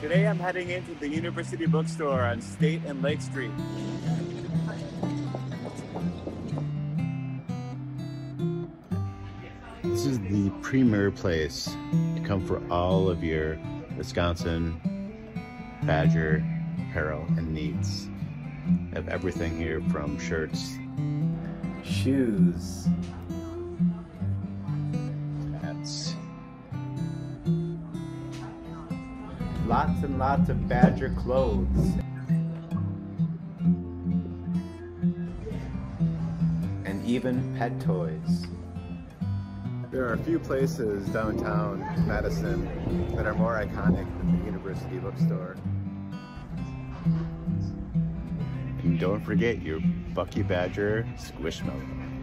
Today I'm heading into the University Bookstore on State and Lake Street. This is the premier place to come for all of your Wisconsin Badger apparel and needs. Have everything here from shirts, Shoes. Lots and lots of Badger clothes. And even pet toys. There are a few places downtown Madison that are more iconic than the University Bookstore. and don't forget your Bucky Badger Squishmallow.